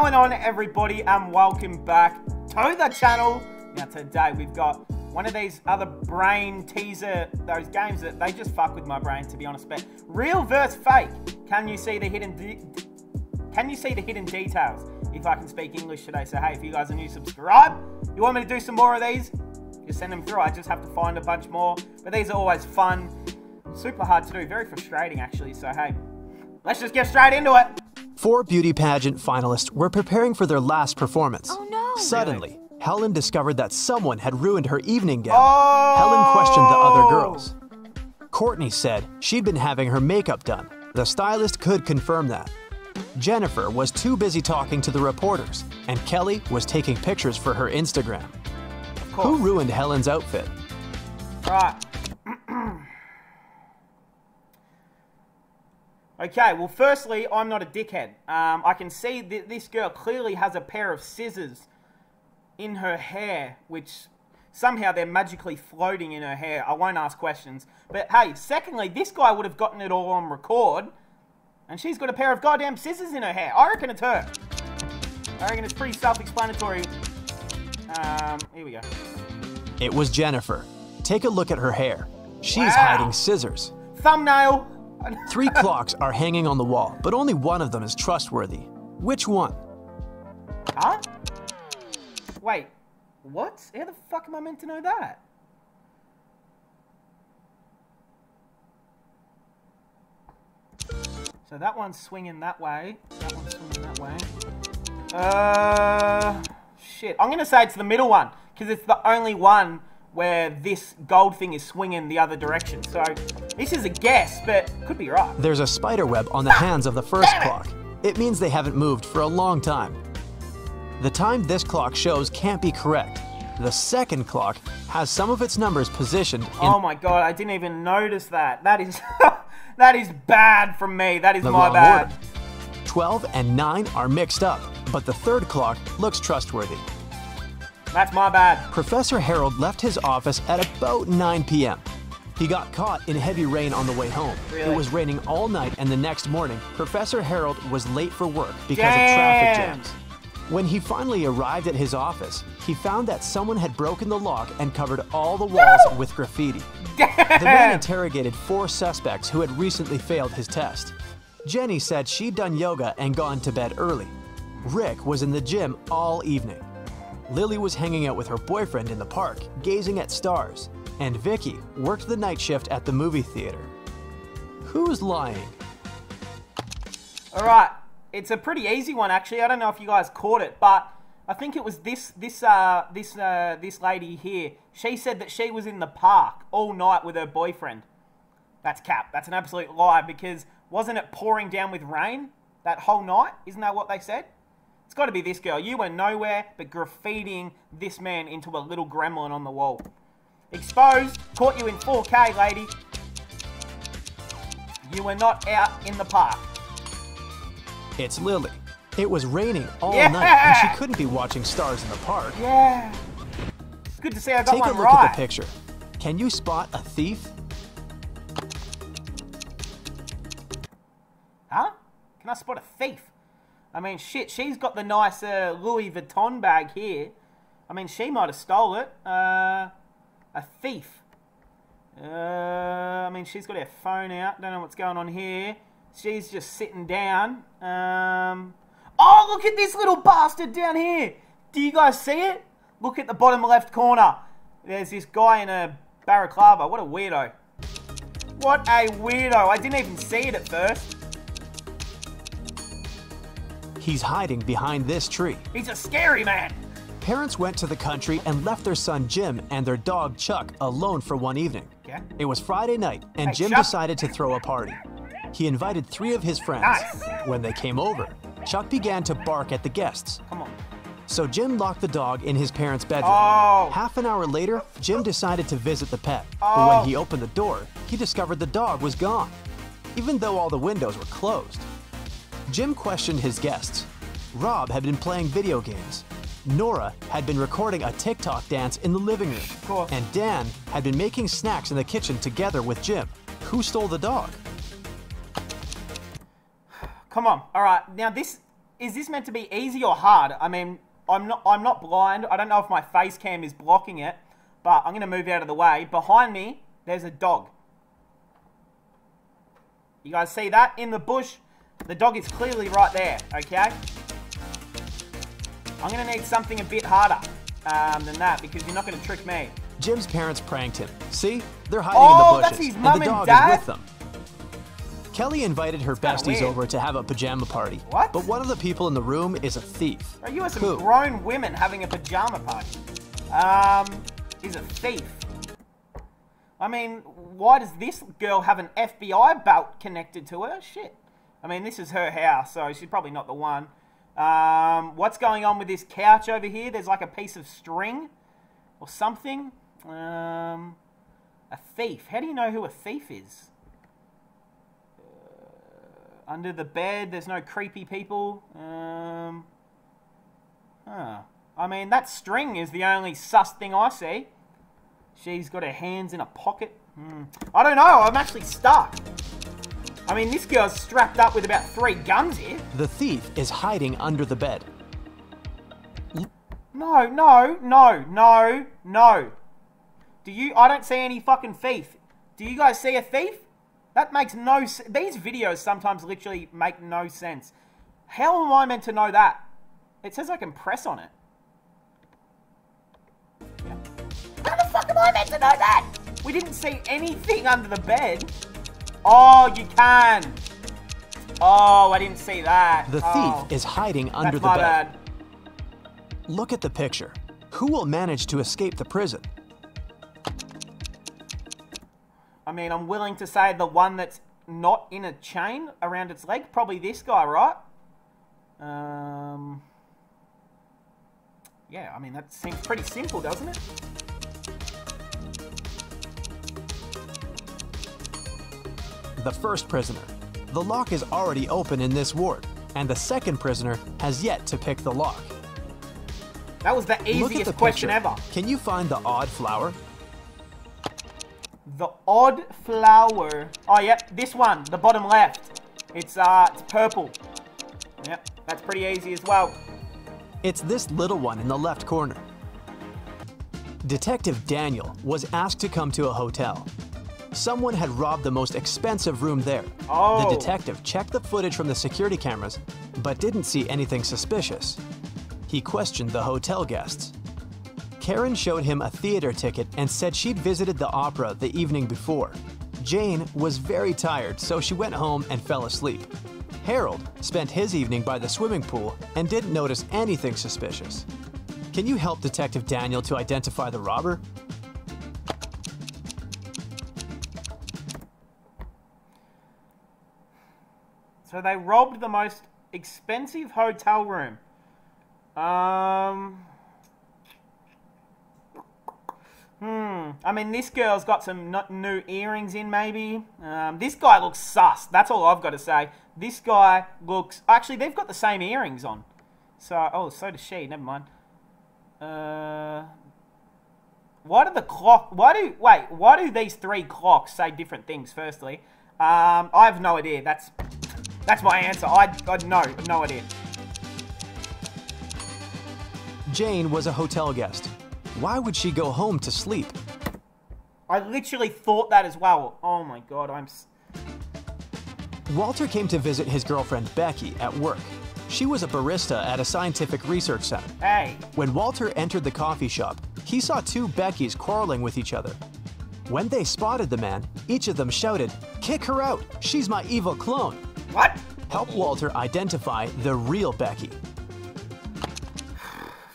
going on, everybody, and welcome back to the channel. Now, today we've got one of these other brain teaser, those games that they just fuck with my brain, to be honest. But real versus fake. Can you see the hidden? can you see the hidden details? If I can speak English today, so hey, if you guys are new, subscribe. You want me to do some more of these? Just send them through. I just have to find a bunch more. But these are always fun. Super hard to do. Very frustrating, actually. So hey, let's just get straight into it. Four beauty pageant finalists were preparing for their last performance. Oh no! Suddenly, Helen discovered that someone had ruined her evening gown. Oh! Helen questioned the other girls. Courtney said she'd been having her makeup done. The stylist could confirm that. Jennifer was too busy talking to the reporters, and Kelly was taking pictures for her Instagram. Of Who ruined Helen's outfit? Right. Okay, well, firstly, I'm not a dickhead. Um, I can see that this girl clearly has a pair of scissors in her hair, which somehow they're magically floating in her hair. I won't ask questions. But hey, secondly, this guy would have gotten it all on record, and she's got a pair of goddamn scissors in her hair. I reckon it's her. I reckon it's pretty self explanatory. Um, here we go. It was Jennifer. Take a look at her hair. She's Wow. hiding scissors. Thumbnail. Three clocks are hanging on the wall, but only one of them is trustworthy. Which one? Huh? Wait, what? How the fuck am I meant to know that? So that one's swinging that way. That one's swinging that way. Uh, shit. I'm gonna say it's the middle one because it's the only one where this gold thing is swinging the other direction. So this is a guess, but could be right. There's a spider web on the hands of the first clock. It means they haven't moved for a long time. The time this clock shows can't be correct. The second clock has some of its numbers positioned in Oh my god, I didn't even notice that. That is that is bad from me. That is the my bad. order. 12 and 9 are mixed up, but the third clock looks trustworthy. That's my bad. Professor Harold left his office at about 9 p.m. He got caught in heavy rain on the way home. Really? It was raining all night, and the next morning, Professor Harold was late for work because of traffic jams. When he finally arrived at his office, he found that someone had broken the lock and covered all the walls No! with graffiti. The man interrogated four suspects who had recently failed his test. Jenny said she'd done yoga and gone to bed early. Rick was in the gym all evening. Lily was hanging out with her boyfriend in the park, gazing at stars. And Vicky worked the night shift at the movie theater. Who's lying? All right, it's a pretty easy one actually. I don't know if you guys caught it, but I think it was this this uh this uh this lady here. She said that she was in the park all night with her boyfriend. That's cap. That's an absolute lie because wasn't it pouring down with rain that whole night? Isn't that what they said? It's got to be this girl. You were nowhere but graffitiing this man into a little gremlin on the wall. Exposed. Caught you in 4K, lady. You were not out in the park. It's Lily. It was raining all Yeah! night, and she couldn't be watching stars in the park. Yeah. Good to see I got Take a look right. at the picture. Can you spot a thief? Huh? Can I spot a thief? I mean, shit, she's got the nice uh, Louis Vuitton bag here. I mean, she might have stole it. Uh, a thief. Uh, I mean, she's got her phone out. Don't know what's going on here. She's just sitting down. Um, oh, look at this little bastard down here. Do you guys see it? Look at the bottom left corner. There's this guy in a balaclava. What a weirdo. What a weirdo. I didn't even see it at first. He's hiding behind this tree. He's a scary man. Parents went to the country and left their son Jim and their dog Chuck alone for one evening. Yeah. It was Friday night, and Hey, Jim Chuck. decided to throw a party. He invited three of his friends. Nice. When they came over, Chuck began to bark at the guests. Come on. So Jim locked the dog in his parents' bedroom. Oh. Half an hour later, Jim decided to visit the pet. But Oh. when he opened the door, he discovered the dog was gone, even though all the windows were closed. Jim questioned his guests. Rob had been playing video games. Nora had been recording a TikTok dance in the living room. course. And Dan had been making snacks in the kitchen together with Jim. Who stole the dog? Come on. All right. Now this is this meant to be easy or hard? I mean, I'm not I'm not blind. I don't know if my face cam is blocking it, but I'm gonna move out of the way. Behind me, there's a dog. You guys see that in the bush? The dog is clearly right there. Okay. I'm gonna need something a bit harder um, than that because you're not gonna trick me. Jim's parents pranked him. See? They're hiding Oh, in the that's bushes, his and the and dog dad? is with them. Kelly invited her kinda besties over to have a pajama party. What? But one of the people in the room is a thief. Bro, you are some Who? grown women having a pajama party. Um, is a thief. I mean, why does this girl have an FBI belt connected to her? Shit. I mean, this is her house, so she's probably not the one. Um, what's going on with this couch over here? There's like a piece of string or something. Um, a thief. How do you know who a thief is? Uh, under the bed, there's no creepy people. Um, huh. I mean, that string is the only sus thing I see. She's got her hands in a pocket. Hmm. I don't know. I'm actually stuck. I mean, this girl's strapped up with about three guns here. The thief is hiding under the bed. No, no, no, no, no. Do you? I don't see any fucking thief. Do you guys see a thief? That makes no. These videos sometimes literally make no sense. How am I meant to know that? It says I can press on it. Yeah. How the fuck am I meant to know that? We didn't see anything under the bed. Oh, you can. Oh, I didn't see that. The thief Oh, is hiding under that's the bed. bad. Look at the picture. Who will manage to escape the prison? I mean, I'm willing to say the one that's not in a chain around its leg. Probably this guy, right? Um. Yeah, I mean, that seems pretty simple, doesn't it? The first prisoner. The lock is already open in this ward, and the second prisoner has yet to pick the lock. That was the easiest the question picture. ever. Can you find the odd flower? The odd flower. Oh, yep, this one, the bottom left. It's uh, it's purple. Yep, that's pretty easy as well. It's this little one in the left corner. Detective Daniel was asked to come to a hotel. Someone had robbed the most expensive room there. Oh. The detective checked the footage from the security cameras, but didn't see anything suspicious. He questioned the hotel guests. Karen showed him a theater ticket and said she'd visited the opera the evening before. Jane was very tired, so she went home and fell asleep. Harold spent his evening by the swimming pool and didn't notice anything suspicious. Can you help Detective Daniel to identify the robber? So they robbed the most expensive hotel room. Um. Hmm. I mean, this girl's got some new earrings in, maybe. Um, this guy looks sus. That's all I've got to say. This guy looks. Actually, they've got the same earrings on. So, oh, so does she. Never mind. Uh. Why do the clock? Why do wait? Why do these three clocks say different things? Firstly, um, I have no idea. That's that's my answer. I I no no idea. Jane was a hotel guest. Why would she go home to sleep? I literally thought that as well. Oh my god, I'm. s- Walter came to visit his girlfriend Becky at work. She was a barista at a scientific research center. Hey, When Walter entered the coffee shop, he saw two Beckys quarreling with each other. When they spotted the man, each of them shouted, Kick her out! She's my evil clone! What? Help Walter identify the real Becky.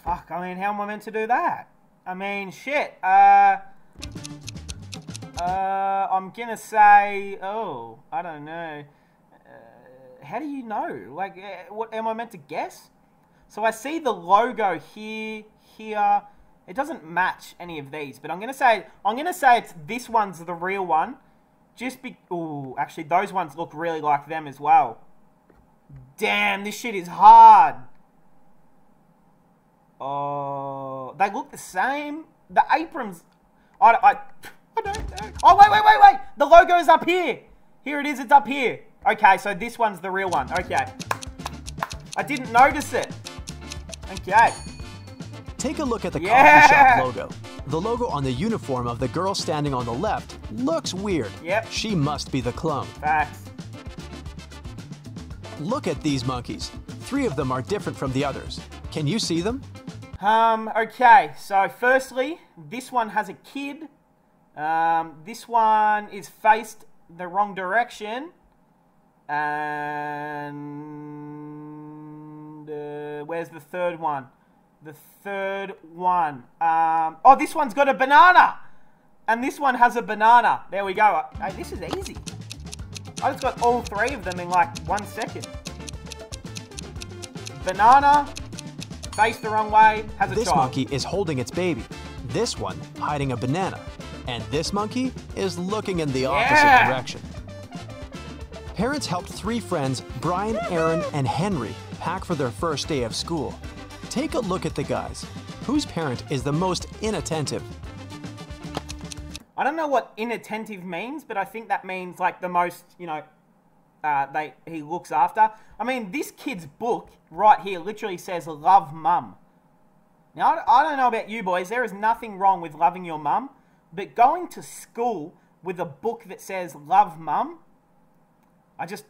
Fuck. I mean, how am I meant to do that? I mean, shit. Uh. Uh, I'm gonna say. Oh, I don't know. Uh, how do you know? Like, uh, what am I meant to guess? So I see the logo here, here. It doesn't match any of these, but I'm gonna say I'm gonna say it's this one's the real one. Just be. Ooh, actually, those ones look really like them as well. Damn, this shit is hard. Oh, they look the same. The aprons. I, I, I don't know. Oh, wait, wait, wait, wait. The logo is up here. Here it is. It's up here. Okay, so this one's the real one. Okay. I didn't notice it. Okay. Take a look at the Yeah! coffee shop logo. The logo on the uniform of the girl standing on the left looks weird. Yep. She must be the clone. Facts. Look at these monkeys. Three of them are different from the others. Can you see them? Um, okay, so firstly, this one has a kid. Um, this one is faced the wrong direction. And uh, where's the third one? The third one. Um, oh, this one's got a banana. And this one has a banana. There we go. Uh, hey, this is easy. I just got all three of them in like one second. Banana, face the wrong way, has a This child. monkey is holding its baby. This one hiding a banana. And this monkey is looking in the opposite Yeah. direction. Parents helped three friends, Brian, Aaron, and Henry, pack for their first day of school. Take a look at the guys. Whose parent is the most inattentive? I don't know what inattentive means, but I think that means like the most, you know, uh, they he looks after. I mean, this kid's book right here literally says "Love Mum." Now, I don't know about you boys. There is nothing wrong with loving your mum, but going to school with a book that says "Love Mum," I just,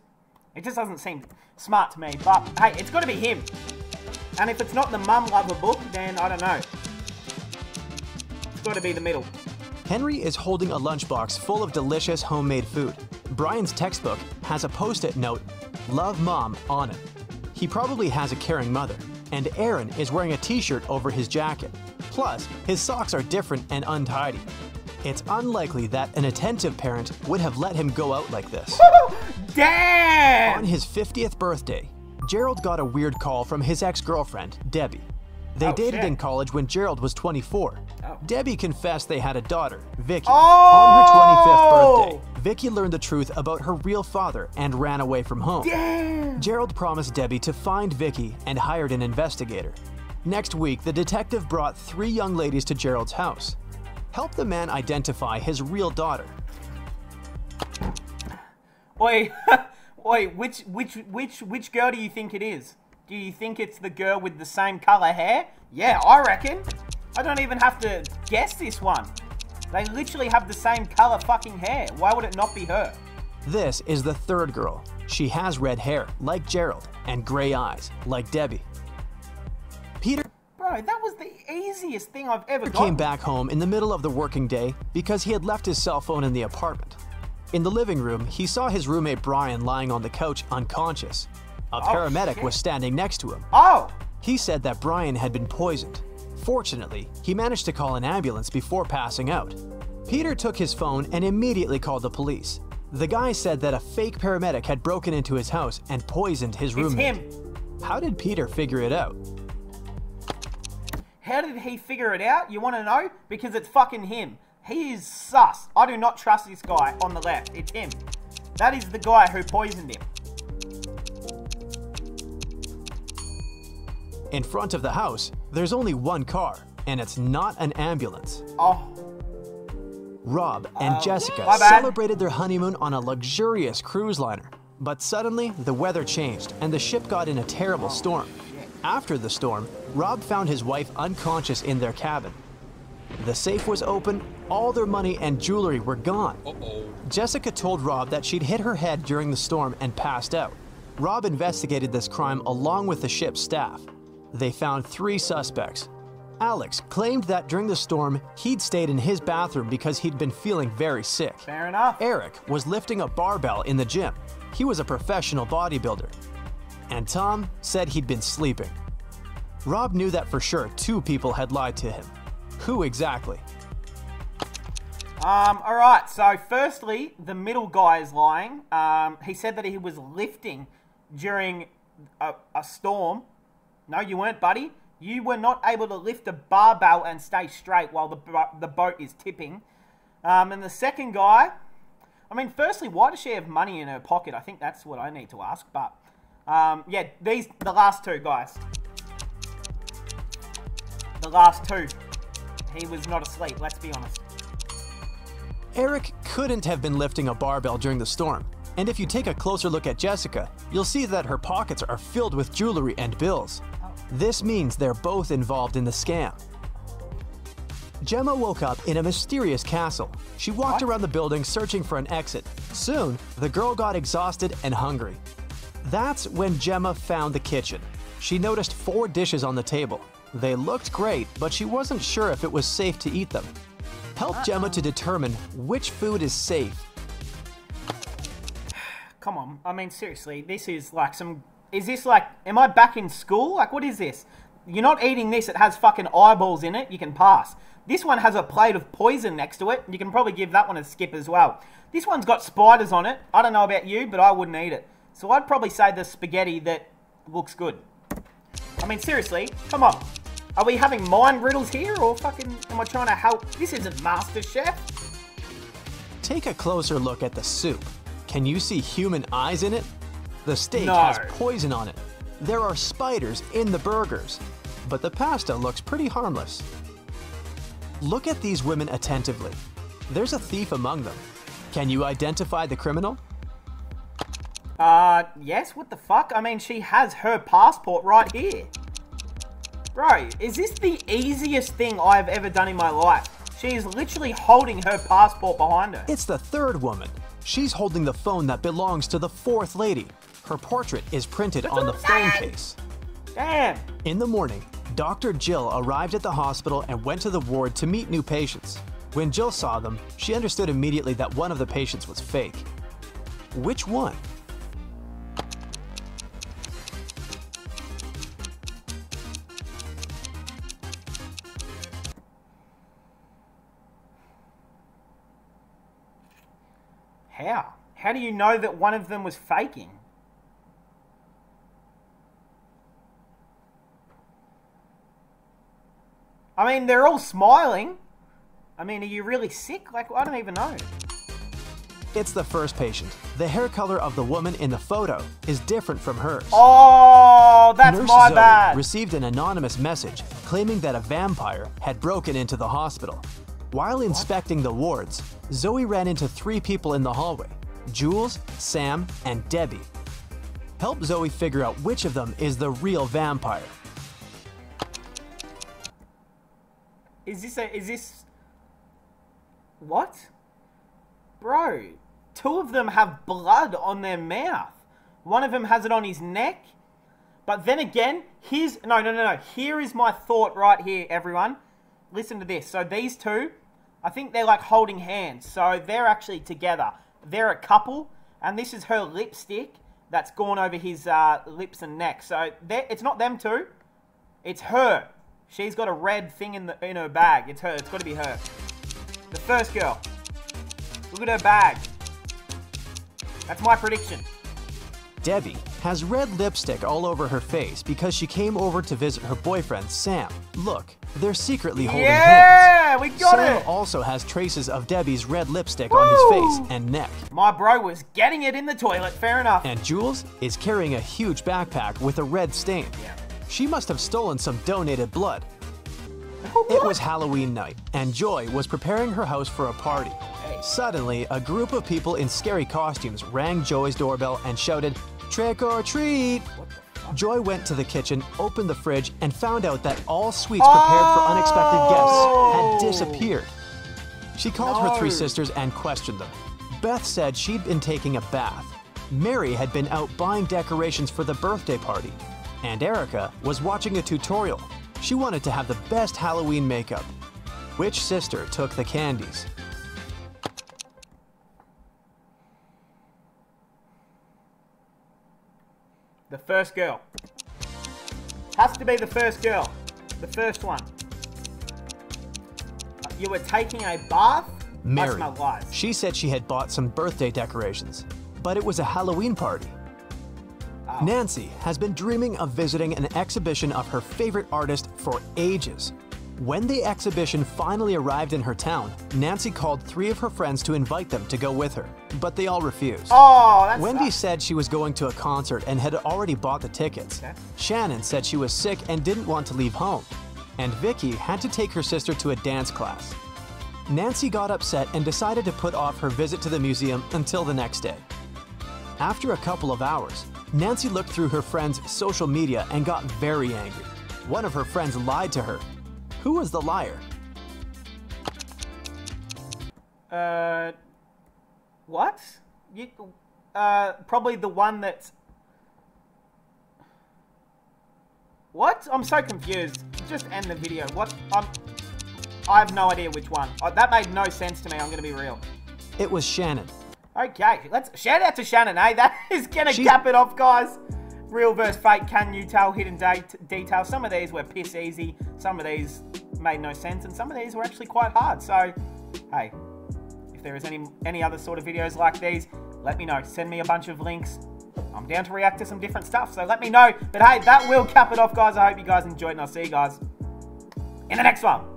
it just doesn't seem smart to me. But hey, it's got to be him. And if it's not the mum lover book, then I don't know. It's got to be the middle. Henry is holding a lunchbox full of delicious homemade food. Brian's textbook has a post it note, Love Mom, on it. He probably has a caring mother. And Aaron is wearing a t shirt over his jacket. Plus, his socks are different and untidy. It's unlikely that an attentive parent would have let him go out like this. Damn! On his 50th birthday, Gerald got a weird call from his ex girlfriend, Debbie. They Oh, dated shit. in college when Gerald was 24. Debbie confessed they had a daughter, Vicky. Oh! On her 25th birthday, Vicky learned the truth about her real father and ran away from home. Damn! Gerald promised Debbie to find Vicky and hired an investigator. Next week, the detective brought three young ladies to Gerald's house. Help the man identify his real daughter. Oi, oi, which which which which girl do you think it is? Do you think it's the girl with the same color hair? Yeah, I reckon. I don't even have to guess this one. They literally have the same color fucking hair. Why would it not be her? This is the third girl. She has red hair, like Gerald, and gray eyes, like Debbie. Peter Bro, that was the easiest thing I've ever done. He came back home in the middle of the working day because he had left his cell phone in the apartment. In the living room, he saw his roommate Brian lying on the couch unconscious. A oh, paramedic shit. was standing next to him. Oh, He said that Brian had been poisoned. Fortunately, he managed to call an ambulance before passing out. Peter took his phone and immediately called the police. The guy said that a fake paramedic had broken into his house and poisoned his it's roommate. him. How did Peter figure it out? How did he figure it out? You want to know? Because it's fucking him. He is sus. I do not trust this guy on the left. It's him. That is the guy who poisoned him. In front of the house, there's only one car, and it's not an ambulance. Oh, Rob and oh. Jessica celebrated their honeymoon on a luxurious cruise liner. But suddenly, the weather changed and the ship got in a terrible storm. After the storm, Rob found his wife unconscious in their cabin. The safe was open, all their money and jewelry were gone. Jessica told Rob that she'd hit her head during the storm and passed out. Rob investigated this crime along with the ship's staff. They found three suspects. Alex claimed that during the storm, he'd stayed in his bathroom because he'd been feeling very sick. fair enough. Eric was lifting a barbell in the gym. He was a professional bodybuilder. And Tom said he'd been sleeping. Rob knew that for sure two people had lied to him. Who exactly? Um, all right. So, firstly, the middle guy is lying. Um, he said that he was lifting during a, a storm. No, you weren't, buddy. You were not able to lift a barbell and stay straight while the the boat is tipping. Um, and the second guy, I mean, firstly, why does she have money in her pocket? I think that's what I need to ask. But um, yeah, these the last two guys. The last two. He was not asleep. Let's be honest. Eric couldn't have been lifting a barbell during the storm. And if you take a closer look at Jessica, you'll see that her pockets are filled with jewelry and bills. This means they're both involved in the scam. Gemma woke up in a mysterious castle. She walked around the building searching for an exit. Soon, the girl got exhausted and hungry. That's when Gemma found the kitchen. She noticed four dishes on the table. They looked great, but she wasn't sure if it was safe to eat them. Help Gemma to determine which food is safe. Come on. I mean, seriously, this is like some. Is this like. Am I back in school? Like, what is this? You're not eating this. It has fucking eyeballs in it. You can pass. This one has a plate of poison next to it. You can probably give that one a skip as well. This one's got spiders on it. I don't know about you, but I wouldn't eat it. So I'd probably say the spaghetti that looks good. I mean, seriously, come on. Are we having mind riddles here, or fucking am I trying to help? This isn't Master Chef. Take a closer look at the soup. Can you see human eyes in it? The steak No. has poison on it. There are spiders in the burgers. But the pasta looks pretty harmless. Look at these women attentively. There's a thief among them. Can you identify the criminal? Uh, yes, what the fuck? I mean, she has her passport right here. Bro, is this the easiest thing I've ever done in my life? She is literally holding her passport behind her. It's the third woman. She's holding the phone that belongs to the fourth lady. Her portrait is printed on the phone saying. case. Damn. In the morning, Dr. Jill arrived at the hospital and went to the ward to meet new patients. When Jill saw them, she understood immediately that one of the patients was fake. Which one? How? Do you know that one of them was faking? I mean, they're all smiling. I mean, are you really sick? Like, I don't even know. It's the first patient. The hair color of the woman in the photo is different from hers. Oh, that's Nurse my Zoe bad. received an anonymous message claiming that a vampire had broken into the hospital. While inspecting the wards, Zoe ran into three people in the hallway Jules, Sam, and Debbie. Help Zoe figure out which of them is the real vampire. Is this a, is this what? Bro, two of them have blood on their mouth. One of them has it on his neck. But then again, here's no no no no. Here is my thought right here, everyone. Listen to this. So these two, I think they're like holding hands. So they're actually together. They're a couple, and this is her lipstick that's gone over his uh, lips and neck. So it's not them two. It's her. She's got a red thing in the in her bag. It's her. It's got to be her. The first girl. Look at her bag. That's my prediction. Debbie has red lipstick all over her face because she came over to visit her boyfriend, Sam. Look, they're secretly holding hands. Yeah, we got Sam it. also has traces of Debbie's red lipstick Woo! on his face and neck. My bro was getting it in the toilet. Fair enough. And Jules is carrying a huge backpack with a red stain. Yeah. She must have stolen some donated blood. Oh, It was Halloween night, and Joy was preparing her house for a party. Suddenly, a group of people in scary costumes rang Joy's doorbell and shouted, Trick or treat! Joy went to the kitchen, opened the fridge, and found out that all sweets prepared for unexpected Oh! guests had oh. disappeared. She called her three sisters and questioned them. Beth said she'd been taking a bath. Mary had been out buying decorations for the birthday party. And Erica was watching a tutorial. She wanted to have the best Halloween makeup. Which sister took the candies? The first girl. Has to be the first girl. The first one. Uh, you were taking a bath? Mary. She said she had bought some birthday decorations, but it was a Halloween party. Oh. Nancy has been dreaming of visiting an exhibition of her favorite artist for ages. When the exhibition finally arrived in her town, Nancy called three of her friends to invite them to go with her, but they all refused. Oh, that's Wendy said she was going to a concert and had already bought the tickets. Okay. Shannon said she was sick and didn't want to leave home. And Vicky had to take her sister to a dance class. Nancy got upset and decided to put off her visit to the museum until the next day. After a couple of hours, Nancy looked through her friend's social media and got very angry. One of her friends lied to her. Who was the liar? Uh, what? You, uh, probably the one that's. What? I'm so confused. Just end the video. What? I'm. I have no idea which one. Oh, that made no sense to me. I'm gonna be real. It was Shannon. Okay, let's shout out to Shannon. Eh, that is gonna She's- cap it off, guys. Real versus fake. Can you tell hidden date details? Some of these were piss easy. Some of these made no sense, and some of these were actually quite hard. So, hey, if there is any any other sort of videos like these, let me know. Send me a bunch of links. I'm down to react to some different stuff, so let me know. But hey, that will cap it off, guys. I hope you guys enjoyed, and I'll see you guys in the next one.